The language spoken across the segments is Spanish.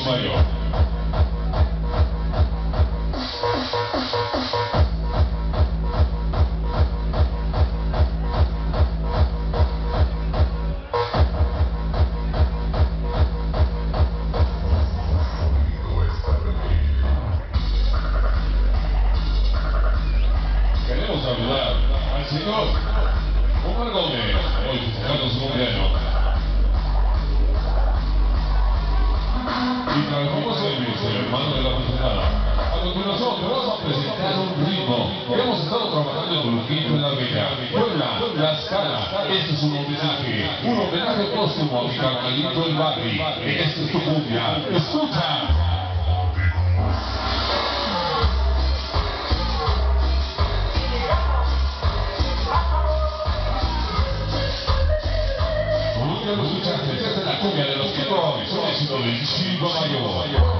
Chivo Mayor. Queremos saludar al señor Omar Gómez, hoy festejando su cumpleaños. Y para el famoso Elvis, el hermano de la funcionada. A continuación, te vamos a presentar un ritmo que hemos estado trabajando en Trujillo en la Vega. Puebla, La Escala, este es un homenaje, un homenaje póstumo a mi carnalito el Barri. Esta es tu cumbia. ¡Escucha! Cumbia de los que son éxito del Chivo Mayor.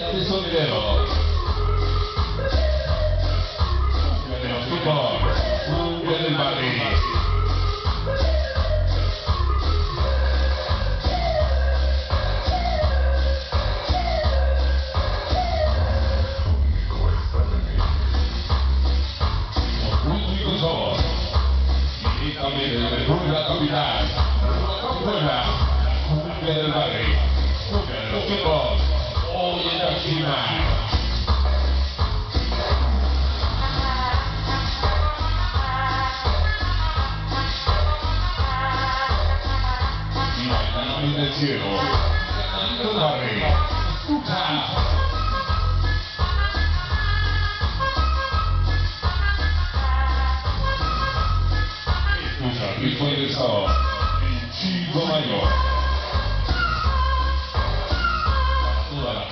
sonidero. Y chicos. Hoy en la cima. Y bailando en el cielo. El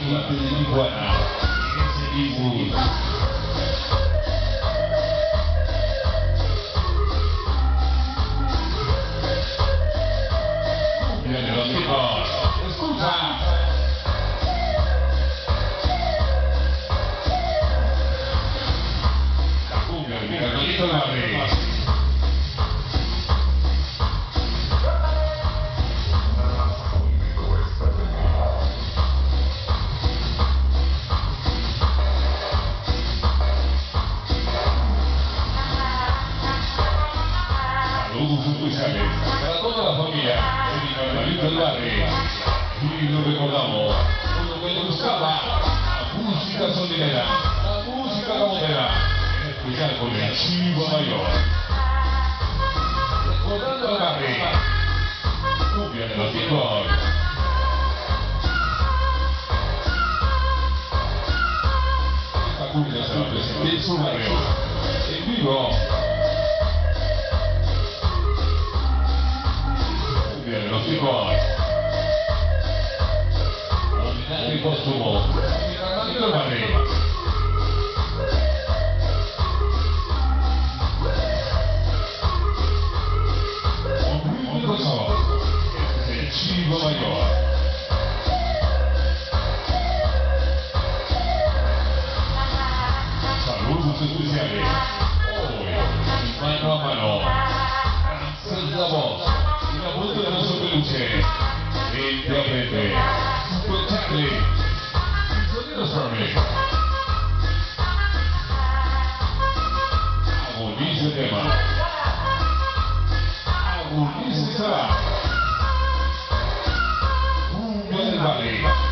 What? What? What? La música sonidera, música gamotera, en especial con el chivo mayor. Recordando al barrio, cumbia de los chicos. Cumbia se la presenté en su barrio, en vivo. Cumbia de los. Agoniza. Cumbia del Valle.